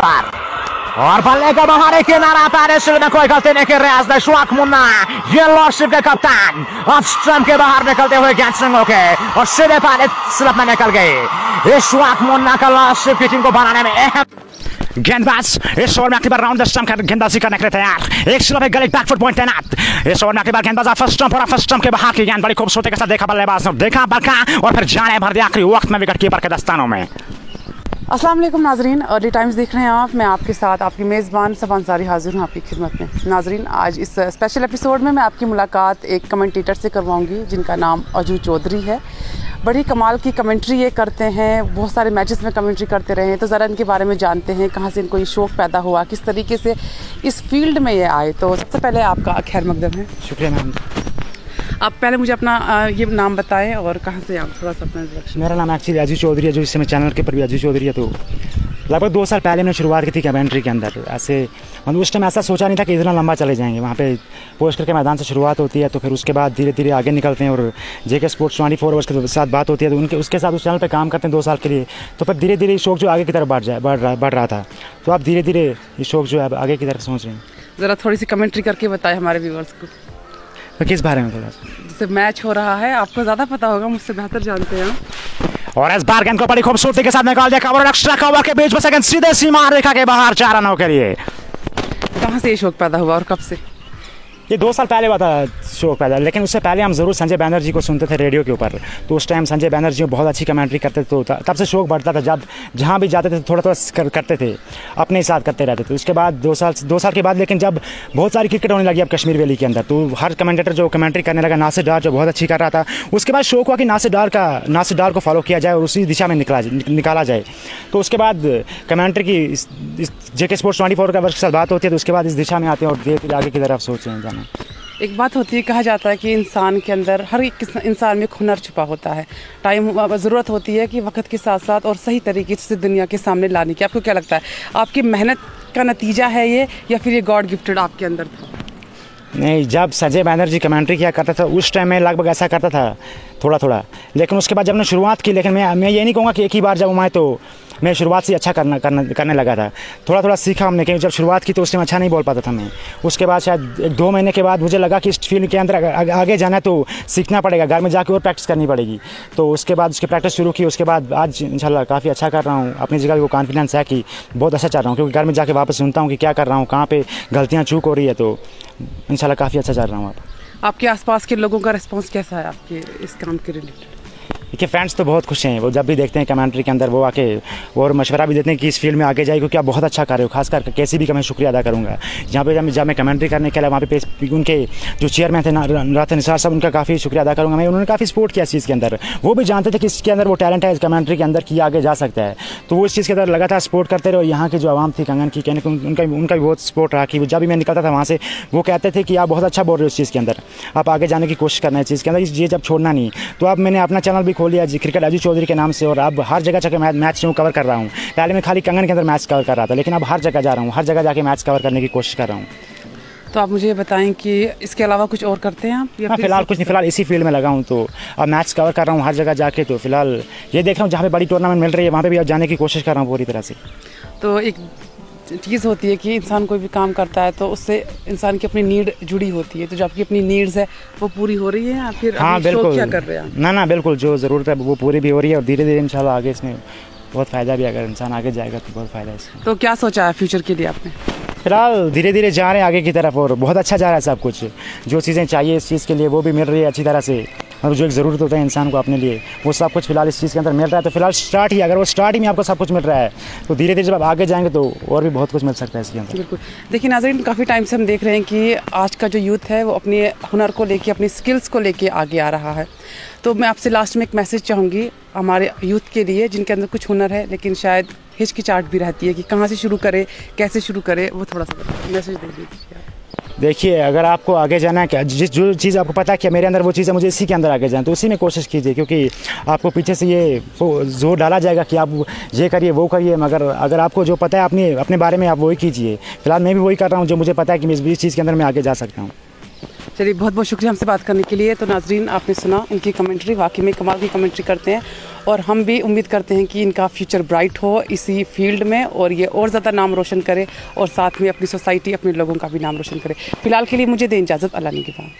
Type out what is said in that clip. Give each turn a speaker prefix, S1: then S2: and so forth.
S1: एक गलती कर मुन्ना, ये लॉर्डशिप के कप्तान। ऑफ़ स्टम्प के बाहर निकलते हुए गैंसिंग होके और सीधे पैरिस स्लप में निकल गए। इस शवाक मुन्ना का लॉर्डशिप की टीम को बनाने में अहम गेंदबाज, इस ओवर में अगली बार राउंड स्टम्प का गेंदबाजी करने के लिए तैयार। एक स्लप है गले बैकफुट पॉइंट तैनात। इस ओवर में अगली बार गेंदबाज फ़र्स्ट स्टम्प और फ़र्स्ट के बाहर की गेंद बड़ी खूबसूरती के साथ देखा बल्लेबाज ने देखा बरका और फिर जाने भर दिया आखिरी वक्त में विकेट कीपर के दस्तानों में।
S2: अस्सलाम वालेकुम नाजरीन, अर्ली टाइम्स देख रहे हैं आप, मैं आपके साथ आपकी मेज़बान सब अंसारी हाजिर हूँ आपकी खिदमत में। नाजरीन, आज इस स्पेशल एपिसोड में मैं आपकी मुलाकात एक कमेंटेटर से करवाऊँगी, जिनका नाम अजू चौधरी है। बड़ी कमाल की कमेंट्री ये करते हैं, बहुत सारे मैचेस में कमेंट्री करते रहे हैं तो ज़रा इनके बारे में जानते हैं, कहाँ से इनको ये शौक़ पैदा हुआ, किस तरीके से इस फ़ील्ड में ये आए। तो सबसे पहले आपका खैर मकदम है।
S1: शुक्रिया मैम।
S2: आप पहले मुझे अपना ये नाम बताएँ और कहाँ से आप थोड़ा सा अपना
S1: मेरा नाम एक्चुअली अजू चौधरी है जो इस समय चैनल के ऊपर भी अजू चौधरी है तो लगभग दो साल पहले मैंने शुरुआत की थी कमेंट्री के अंदर। ऐसे मतलब उस टाइम ऐसा सोचा नहीं था कि इतना लंबा चले जाएँगे। वहाँ पे पोस्टर के मैदान से शुरुआत होती है तो फिर उसके बाद धीरे धीरे आगे निकलते हैं और JK sports twenty four hours के साथ बात होती है तो उनके उसके साथ उस चैनल पर काम करते हैं दो साल के लिए। तो फिर धीरे धीरे शौक जो आगे की तरफ़ बढ़ जाए बढ़ रहा बढ़ रहा था। तो आप धीरे धीरे ये शौक जो है आगे की तरफ़ सोच रहे हैं।
S2: ज़रा थोड़ी सी कमेंट्री करके बताएँ हमारे व्यूवर्स को।
S1: तो किस बारे में थोड़ा सा
S2: जैसे मैच हो रहा है आपको ज़्यादा पता होगा मुझसे बेहतर जानते हैं
S1: और इस बार गेंद को बड़ी खूबसूरती के साथ निकाल दिया कवर एक्स्ट्रा कवर के बीच में सेकंड सीधे सीमा रेखा के बाहर चार रनों के लिए।
S2: कहाँ से ये शौक पैदा हुआ और कब से?
S1: ये दो साल पहले हुआ था शौक पैदा लेकिन उससे पहले हम ज़रूर संजय बैनर्जी को सुनते थे रेडियो के ऊपर। तो उस टाइम संजय बैनर्जी बहुत अच्छी कमेंट्री करते थे तो तब से शौक बढ़ता था। जब जहाँ भी जाते थे थोड़ा थोड़ा करते थे, अपने साथ करते रहते थे। उसके बाद दो साल दो साल के बाद, लेकिन जब बहुत सारी क्रिकेट होने लगी अब कश्मीर वैली के अंदर तो हर कमेंटेटर जो कमेंट्री करने लगा, नासिर डार जो बहुत अच्छी कर रहा था। उसके बाद शौक हुआ कि नासिर डार का नासिर डार को फॉलो किया जाए और उसी दिशा में निकला निकाला जाए। तो उसके बाद कमेंट्री की जे के स्पोर्ट्स ट्वेंटी फोर का वर्ष के साथ बात होती है तो उसके बाद इस दिशा में आते हैं और धीरे धीरे आगे की तरफ़ सोचते हैं जाना।
S2: एक बात होती है, कहा जाता है कि इंसान के अंदर हर एक इंसान में एक हुनर छुपा होता है। टाइम ज़रूरत होती है कि वक्त के साथ साथ और सही तरीके से दुनिया के सामने लाने की। आपको क्या लगता है? आपकी मेहनत का नतीजा है ये, या फिर ये गॉड गिफ्टेड आपके अंदर था?
S1: नहीं, जब संजय बैनर्जी कमेंट्री किया करता था, उस टाइम में लगभग ऐसा करता था। थोड़ा थोड़ा लेकिन उसके बाद जब मैंने शुरुआत की, लेकिन मैं मैं ये नहीं कहूँगा कि एक ही बार जब हम आए तो मैं शुरुआत से अच्छा करना करना, करने लगा था। थोड़ा थोड़ा सीखा हमने क्योंकि जब शुरुआत की तो उस टाइम अच्छा नहीं बोल पाता था मैं। उसके बाद शायद एक दो महीने के बाद मुझे लगा कि इस फ़ील्ड के अंदर आगे जाना है तो सीखना पड़ेगा, घर में जाके और प्रैक्टिस करनी पड़ेगी। तो उसके बाद उसकी प्रैक्टिस शुरू की, उसके बाद आज इंशाल्लाह काफ़ी अच्छा कर रहा हूँ। अपनी जगह वो कॉन्फिडेंस है कि बहुत अच्छा चल रहा हूँ, क्योंकि घर में जाके वापस सुनता हूँ कि क्या कर रहा हूँ, कहाँ पर गलतियाँ चूक हो रही है तो इंशाल्लाह काफ़ी अच्छा चल रहा हूँ आप
S2: आपके आसपास के लोगों का रिस्पांस कैसा है आपके इस काम के रिलेटेड
S1: देखिए फ्रेंड्स तो बहुत खुश हैं। वो जब भी देखते हैं कमेंट्री के अंदर, वो आके और मशवरा भी देते हैं कि इस फ़ील्ड में आगे जाए क्योंकि आप बहुत अच्छा कर रहे हो। खासकर कैसी भी का मैं शुक्रिया अदा करूँगा। जहाँ पे जब जब मैं कमेंट्री करने के लिए, वहाँ पे उनके जो चेयरमैन थे रात निसार साहब उनका काफ़ी शुक्रिया अदा करूँगा मैं। उन्होंने काफ़ी सपोर्ट किया इस चीज़ के अंदर। वो भी जानते थे कि इसके अंदर वो टैलेंट है, इस कमेंट्री के अंदर कि आगे जा सकता है। तो वो इस चीज़ के अंदर लगातार सपोर्ट करते रहे और यहाँ की जो आवाम थी, कंगन की, कहने उनका उनका भी बहुत सपोर्ट रहा कि जब भी मैं निकलता था वहाँ से, वो कहते थे कि आप बहुत अच्छा बोल रहे हो इस चीज़ के अंदर। आप आगे जाने की कोशिश करना है इस चीज़ के अंदर। ये जब छोड़ना नहीं तो अब मैंने अपना चैनल भी खोल जी क्रिकेट अजू चौधरी के नाम से और अब हर जगह जाकर मैं मैच जो कवर कर रहा हूँ। पहले मैं खाली कंगन के अंदर मैच कवर कर रहा था लेकिन अब हर जगह जा रहा हूँ हर जगह जाके मैच कवर करने की कोशिश कर रहा हूँ।
S2: तो आप मुझे बताएँ कि इसके अलावा कुछ और करते हैं आप
S1: या फ़िलहाल कुछ नहीं फ़िलहाल इसी फ़ील्ड में लगा हूँ तो अब मैच कवर कर रहा हूँ हर जगह जाके तो फ़िलहाल ये देख रहा हूँ जहाँ पे बड़ी टूर्नामेंट मिल रही है वहाँ पे भी अब जाने की कोशिश कर रहा हूँ पूरी तरह से।
S2: तो एक चीज़ होती है कि इंसान कोई भी काम करता है तो उससे इंसान की अपनी नीड जुड़ी होती है तो जो आपकी अपनी नीड्स है वो पूरी हो रही है या फिर
S1: हाँ बिल्कुल।
S2: क्या कर रहे हैं
S1: ना ना बिल्कुल जो ज़रूरत है वो पूरी भी हो रही है और धीरे धीरे इंशाल्लाह आगे इसमें बहुत फ़ायदा भी अगर इंसान आगे जाएगा तो बहुत फ़ायदा है
S2: तो क्या सोचा है फ्यूचर के लिए आपने?
S1: फ़िलहाल धीरे धीरे जा रहे हैं आगे की तरफ़ और बहुत अच्छा जा रहा है सब कुछ। जो चीज़ें चाहिए इस चीज़ के लिए वो भी मिल रही है अच्छी तरह से। मतलब जो एक ज़रूरत होता है इंसान को अपने लिए, वो सब कुछ फ़िलहाल इस चीज़ के अंदर मिल रहा है। तो फ़िलहाल स्टार्ट ही, अगर वो स्टार्ट ही में आपको सब कुछ मिल रहा है तो धीरे धीरे जब आप आगे जाएँगे तो और भी बहुत कुछ मिल सकता है इसके अंदर।
S2: बिल्कुल। देखिए नाजरीन, काफ़ी टाइम से हम देख रहे हैं कि आज का जो यूथ है, वो अपने हुनर को लेके, अपनी स्किल्स को लेके आगे आ रहा है। तो मैं आपसे लास्ट में एक मैसेज चाहूँगी हमारे यूथ के लिए, जिनके अंदर कुछ हुनर है, लेकिन शायद हिचकिचाहट भी रहती है कि कहाँ से शुरू करें, कैसे शुरू करे, वो थोड़ा सा मैसेज दे दीजिए।
S1: देखिए, अगर आपको आगे जाना है, क्या जिस, जो चीज़ आपको पता है कि मेरे अंदर वो चीज़ है, मुझे इसी के अंदर आगे जाना तो उसी में कोशिश कीजिए, क्योंकि आपको पीछे से ये ज़ोर डाला जाएगा कि आप ये करिए, वो करिए, मगर अगर आपको जो पता है, अपने अपने बारे में आप वही कीजिए। फ़िलहाल मैं भी वही कर रहा हूँ, जो मुझे पता है कि मैं इस चीज़ के अंदर मैं आगे जा सकता हूँ।
S2: चलिए, बहुत बहुत शुक्रिया हमसे बात करने के लिए। तो नाजरीन, आपने सुना इनकी कमेंट्री वाकई में कमाल की कमेंट्री करते हैं। और हम भी उम्मीद करते हैं कि इनका फ्यूचर ब्राइट हो इसी फ़ील्ड में और ये और ज़्यादा नाम रोशन करे और साथ में अपनी सोसाइटी अपने लोगों का भी नाम रोशन करे। फ़िलहाल के लिए मुझे दें इजाज़त, अल्लाह ने के बात।